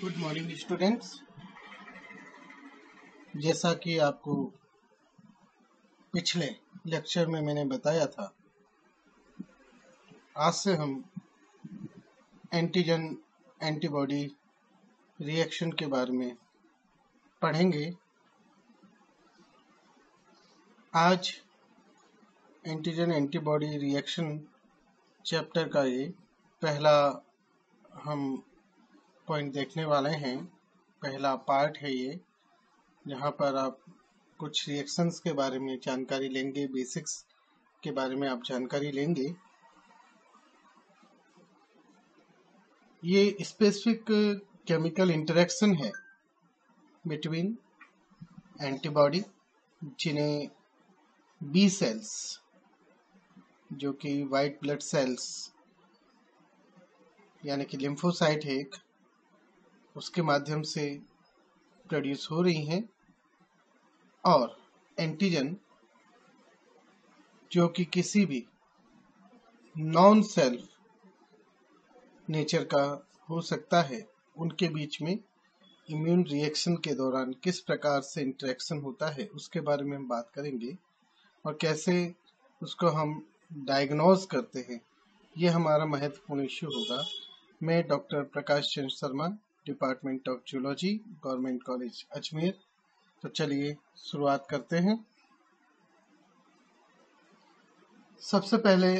Good morning students जैसा कि आपको पिछले लेक्चर में मैंने बताया था, आज से हम एंटीजन एंटीबॉडी रिएक्शन के बारे में पढ़ेंगे। आज एंटीजन एंटीबॉडी रिएक्शन चैप्टर का ये पहला हम पॉइंट देखने वाले हैं। पहला पार्ट है ये, जहाँ पर आप कुछ रिएक्शंस के बारे में जानकारी लेंगे बेसिक्स के बारे में आप जानकारी लेंगे। ये स्पेसिफिक केमिकल इंटरेक्शन है बिटवीन एंटीबॉडी जिन्हें बी सेल्स जो कि वाइट ब्लड सेल्स यानी कि लिम्फोसाइट है एक उसके माध्यम से प्रोड्यूस हो रही हैं और एंटीजन जो कि किसी भी नॉन सेल्फ नेचर का हो सकता है, उनके बीच में इम्यून रिएक्शन के दौरान किस प्रकार से इंटरेक्शन होता है, उसके बारे में हम बात करेंगे और कैसे उसको हम डायग्नोज करते हैं, ये हमारा महत्वपूर्ण इश्यू होगा। मैं doctor Prakash Chandra Sharma department of zoology government college Ajmer तो चलिए शुरुआत करते हैं। सबसे पहले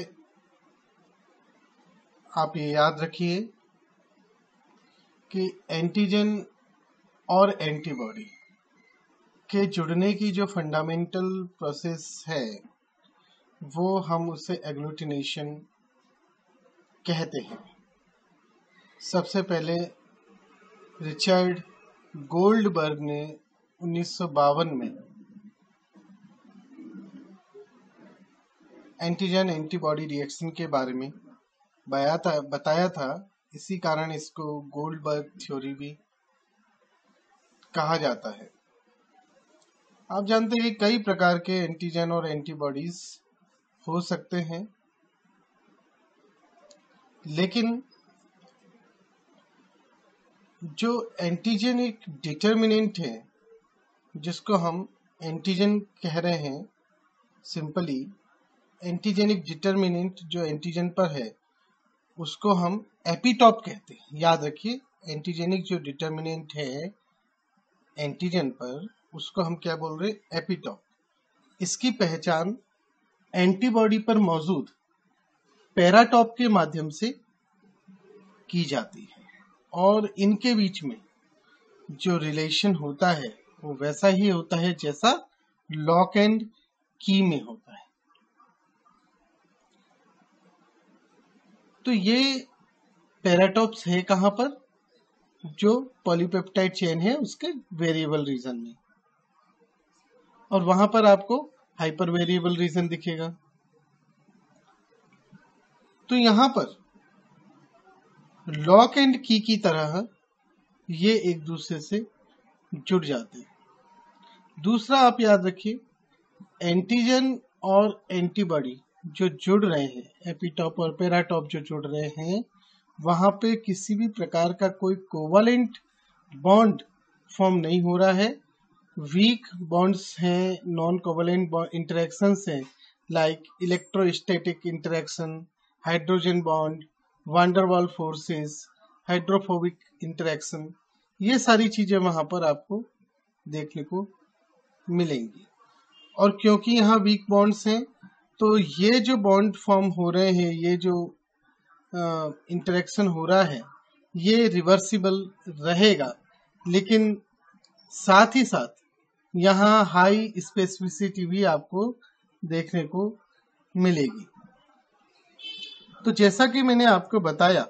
आप ये याद रखिए कि एंटीजन और एंटीबॉडी के जुड़ने की जो फंडामेंटल प्रोसेस है, वो हम उसे एग्लूटिनेशन कहते हैं। सबसे पहले रिचर्ड गोल्डबर्ग ने उन्नीस सौ बावन में एंटीजन एंटीबॉडी रिएक्शन के बारे में बया था, बताया था। इसी कारण इसको गोल्डबर्ग थ्योरी भी कहा जाता है। आप जानते हैं कई प्रकार के एंटीजन और एंटीबॉडीज हो सकते हैं लेकिन जो एंटीजन एक डिटर्मिनेंट है, जिसको हम एंटीजन कह रहे हैं सिंपली एंटीजेनिक डिटर्मिनेंट जो एंटीजन पर है, उसको हम एपिटॉप कहते हैं। याद रखिए एंटीजेनिक जो डिटर्मिनेंट है एंटीजन पर, उसको हम क्या बोल रहे हैं? एपिटॉप इसकी पहचान एंटीबॉडी पर मौजूद पैराटॉप के माध्यम से की जाती है। और इनके बीच में जो रिलेशन होता है, वो वैसा ही होता है जैसा लॉक एंड की में होता है। तो ये पैराटॉप्स है कहाँ पर? जो पॉलीपेप्टाइड चेन है उसके वेरिएबल रीजन में। और वहाँ पर आपको हाइपर वेरिएबल रीजन दिखेगा। तो यहाँ पर लॉक एंड की की तरह ये एक दूसरे से जुड़ जाते हैं। दूसरा आप याद रखिए एंटीजन और एंटीबॉडी जो जुड़ रहे हैं एपीटॉप और पेराटॉप जो जुड़ रहे हैं, वहाँ पे किसी भी प्रकार का कोई कोवलेंट बॉन्ड फॉर्म नहीं हो रहा है। वीक बॉन्ड्स हैं नॉन कोवलेंट इंटरेक्शन हैं like electrostatic interaction hydrogen bond van der Waals forces hydrophobic interaction ये सारी चीज़ें वहाँ पर आपको देखने को मिलेंगी। और क्योंकि यहाँ वीक बॉन्ड्स हैं तो ये जो बॉन्ड फॉर्म हो रहे हैं, ये जो इंटरेक्शन हो रहा है, ये रिवर्सिबल रहेगा। लेकिन साथ ही साथ यहाँ हाई स्पेसिफिसिटी भी आपको देखने को मिलेगी। तो जैसा कि मैंने आपको बताया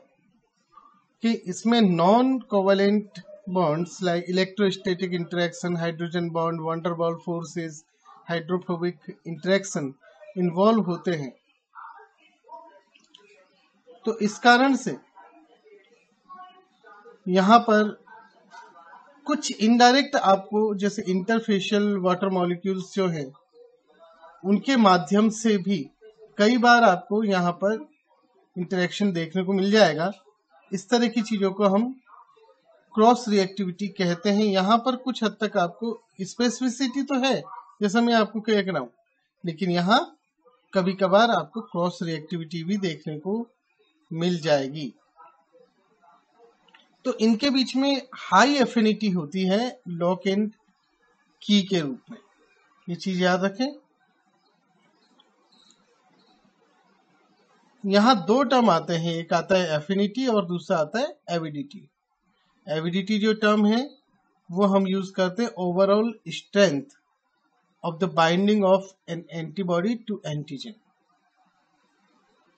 कि इसमें non covalent bonds like electrostatic interaction hydrogen bond van der Waals forces hydrophobic interaction involve होते हैं। तो इस कारण से यहाँ पर कुछ इनडायरेक्ट आपको जैसे इंटरफेशियल वाटर मॉलिक्यूल्स जो है, उनके माध्यम से भी कई बार आपको यहाँ पर इंटरेक्शन देखने को मिल जाएगा। इस तरह की चीज़ों को हम क्रॉस रिएक्टिविटी कहते हैं। यहाँ पर कुछ हद तक आपको स्पेसिफिसिटी तो है, जैसा मैं आपको कह रहा हूँ। लेकिन यहाँ कभी कभार आपको क्रॉस रिएक्टिविटी भी देखने को मिल जाएगी। तो इनके बीच में हाई एफिनिटी होती है लॉक एंड की के रूप में। ये चीज़ याद रखें। यहाँ दो टर्म आते हैं, एक आता है एफिनिटी और दूसरा आता है एविडिटी एविडिटी जो टर्म है, वो हम यूज़ करते हैं overall strength of the binding of an antibody to antigen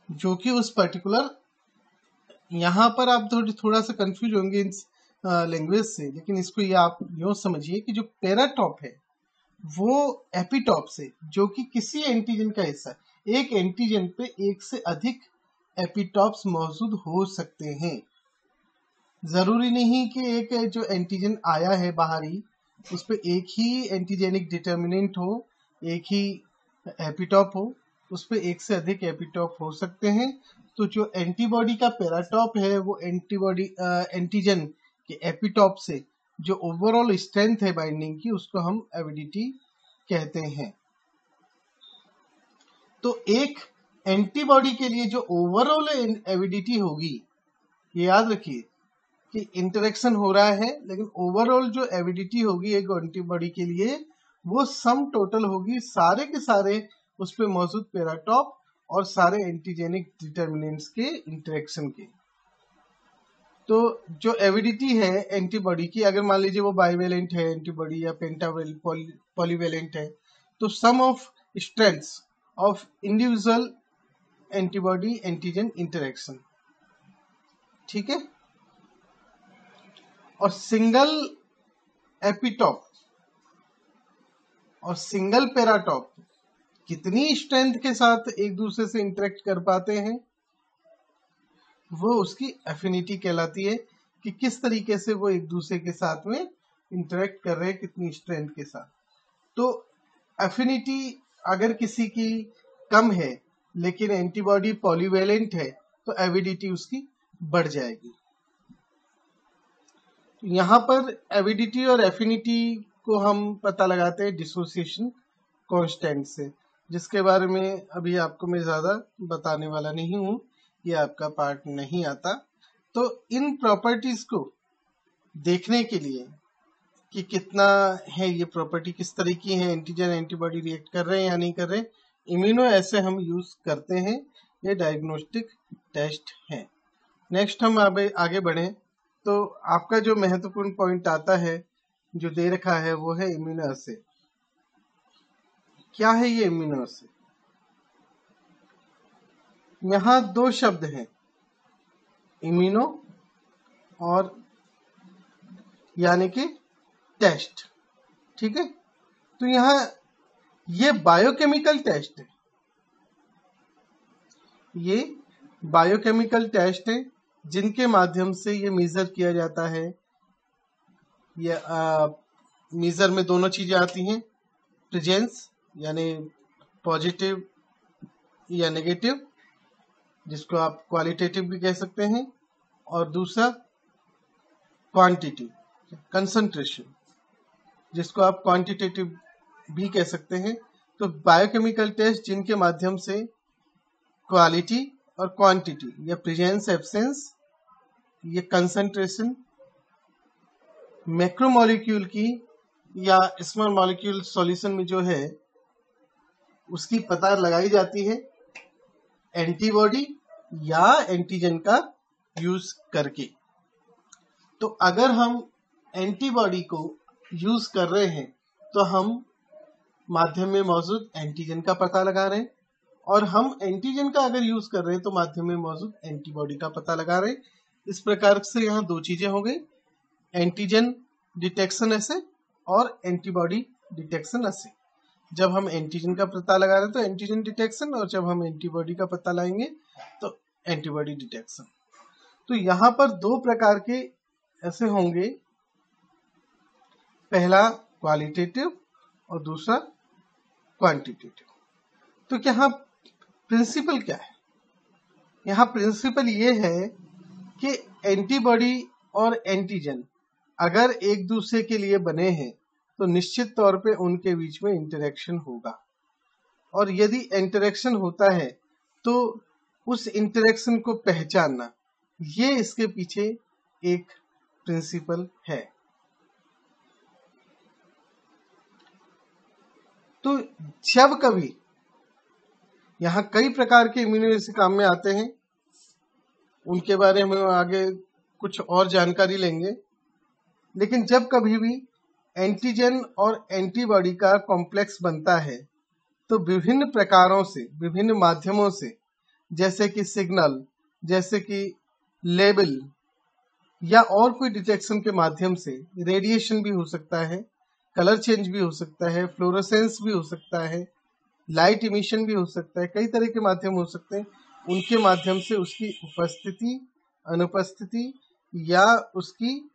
जो कि उस पर्टिकुलर यहाँ पर आप थोड़ी, थोड़ा सा कंफ्यूज होंगे इन लैंग्वेज से, लेकिन इसको ये आप यो समझिए कि जो पेराटॉप है, वो एपिटॉप से जो कि किसी एंटीजन का हिस्सा एक एंटीजन पे एक से अधिक एपिटॉप्स मौजूद हो सकते हैं। ज़रूरी नहीं कि एक जो एंटीजन आया है बाहरी, उस पर एक ही एंटीजेनिक डिटर्मिनेंट हो, एक ही एपिटॉप हो, उस पर एक से अधिक एपिटॉप हो सकते हैं। तो जो एंटीबॉडी का पैराटॉप है, वो एंटीबॉडी एंटीजन के एपिटॉप से जो ओवरऑल स्ट्रेंथ है बाइंडिंग की, उसको हम एविडिटी कहते हैं। तो एक एंटीबॉडी के लिए जो ओवरऑल एविडिटी होगी, ये याद रखिए कि इंटरेक्शन हो रहा है, लेकिन ओवरऑल जो एविडिटी होगी एक एंटीबॉडी के लिए, वो सम टोटल होगी सारे के सारे उस पर मौजूद पेराटॉप और सारे एंटीजेनिक डिटर्मिनेंट्स के इंटरेक्शन के। तो जो एविडिटी है एंटीबॉडी की, अगर मान लीजिए वो बाइवेलेंट है एंटीबॉडी या पेंटावेल पॉलीवेलेंट है तो sum of strengths of individual antibody antigen interaction ठीक है? और सिंगल एपिटॉप और सिंगल पेराटॉप कितनी स्ट्रेंथ के साथ एक दूसरे से इंटरेक्ट कर पाते हैं? वो उसकी एफिनिटी कहलाती है कि किस तरीके से वो एक दूसरे के साथ में इंटरेक्ट कर रहे हैं, कितनी स्ट्रेंथ के साथ। तो एफिनिटी अगर किसी की कम है, लेकिन एंटीबॉडी पॉलीवेलेंट है तो एविडिटी उसकी बढ़ जाएगी। यहाँ पर एविडिटी और एफिनिटी को हम पता लगाते हैं डिसोसिएशन कांस्टेंट से, जिसके बारे में अभी आपको मैं ज़्यादा बताने वाला नहीं हूँ, ये आपका पार्ट नहीं आता। तो इन प्रॉपर्टीज़ को देखने के लिए कि कितना है ये प्रॉपर्टी किस तरह की है एंटीजन एंटीबॉडी रिएक्ट कर रहे हैं या नहीं कर रहे इम्यूनो ऐसे हम यूज़ करते हैं, ये डायग्नोस्टिक टेस्ट है। नेक्स्ट हम आगे बढ़े तो आपका जो महत्वपूर्ण पॉइंट आता है, जो दे रखा है, वो है इम्यूनो से। क्या है ये इम्यूनो से? यहाँ दो शब्द हैं इम्यूनो और यानी कि टेस्ट। ठीक है? तो यहाँ ये बायोकेमिकल टेस्ट है। ये बायोकेमिकल टेस्ट है, जिनके माध्यम से ये मेजर किया जाता है। ये मेजर में दोनों चीज़ें आती हैं प्रेजेंस यानी पॉजिटिव या नेगेटिव जिसको आप क्वालिटेटिव भी कह सकते हैं, और दूसरा क्वांटिटी कंसंट्रेशन जिसको आप क्वांटिटेटिव भी कह सकते हैं तो बायोकेमिकल टेस्ट जिनके माध्यम से क्वालिटी और क्वांटिटी या प्रेजेंस एब्सेंस ये कंसंट्रेशन मैक्रोमोलिक्यूल की, या स्मॉल मॉलिक्यूल सॉल्यूशन में जो है, उसकी पता लगाई जाती है एंटीबॉडी या एंटीजन का यूज़ करके। तो अगर हम एंटीबॉडी को यूज़ कर रहे हैं तो हम माध्यम में मौजूद एंटीजन का पता लगा रहे हैं। और हम एंटीजन का अगर यूज़ कर रहे हैं तो माध्यम में मौजूद एंटीबॉडी का पता लगा रहे हैं। इस प्रकार से यहाँ दो चीज़ें हो गई। एंटीजन डिटेक्शन ऐसे और एंटीबॉडी डिटेक्शन ऐसे जब हम एंटीजन का पता लगा रहे हैं तो एंटीजन डिटेक्शन और जब हम एंटीबॉडी का पता लाएँगे तो एंटीबॉडी डिटेक्शन तो यहाँ पर दो प्रकार के ऐसे होंगे पहला क्वालिटेटिव और दूसरा क्वांटिटेटिव तो यहाँ प्रिंसिपल क्या है? यहाँ प्रिंसिपल ये है कि एंटीबॉडी और एंटीजन अगर एक दूसरे के लिए बने हैं तो निश्चित तौर पे उनके बीच में इंटरेक्शन होगा। और यदि इंटरेक्शन होता है तो उस इंटरेक्शन को पहचानना, ये इसके पीछे एक प्रिंसिपल है। तो जब कभी यहाँ कई प्रकार के इम्यूनो काम में आते हैं। उनके बारे में आगे कुछ और जानकारी लेंगे। लेकिन जब कभी भी एंटीजन और एंटीबॉडी का कॉम्प्लेक्स बनता है तो विभिन्न प्रकारों से, विभिन्न माध्यमों से, जैसे कि सिग्नल, जैसे कि लेबल या और कोई डिटेक्शन के माध्यम से, रेडिएशन भी हो सकता है। कलर चेंज भी हो सकता है, फ्लोरोसेंस भी हो सकता है, लाइट इमिशन भी हो सकता है, कई तरह के माध्यम हो सकते हैं। उनके माध्यम से उसकी उपस्थिति, अनुपस्थिति या उसकी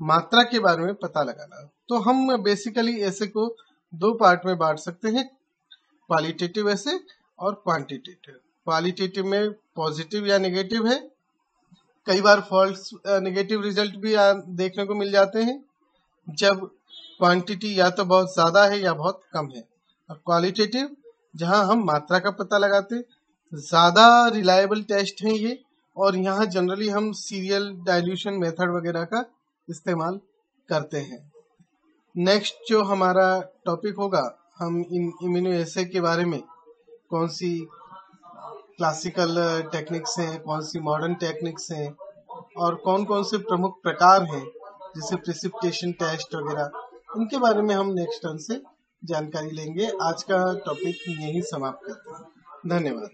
मात्रा के बारे में पता लगाना। तो हम बेसिकली ऐसे को दो पार्ट में बांट सकते हैं क्वालिटेटिव ऐसे और क्वांटिटेटिव क्वालिटेटिव में पॉजिटिव या नेगेटिव है। कई बार फॉल्स नेगेटिव रिज़ल्ट भी देखने को मिल जाते हैं। जब क्वांटिटी या तो बहुत ज़्यादा है या बहुत कम है। और क्वालिटेटिव जहाँ हम मात्रा का पता लगाते, ज़्यादा रिलायबल टेस्ट है ये, और यहाँ जनरली हम सीरियल डाइल्यूशन मेथड वगैरह का इस्तेमाल करते हैं। नेक्स्ट जो हमारा टॉपिक होगा, हम इन इम्यूनो एसे के बारे में, कौन सी क्लासिकल टेक्निक्स हैं, कौन सी मॉडर्न टेक्निक्स हैं, और कौन कौन से प्रमुख प्रकार हैं, जैसे प्रिसिपिटेशन टेस्ट वगैरह। उनके बारे में हम नेक्स्ट टर्न से जानकारी लेंगे। आज का टॉपिक यही समाप्त करते हैं। धन्यवाद।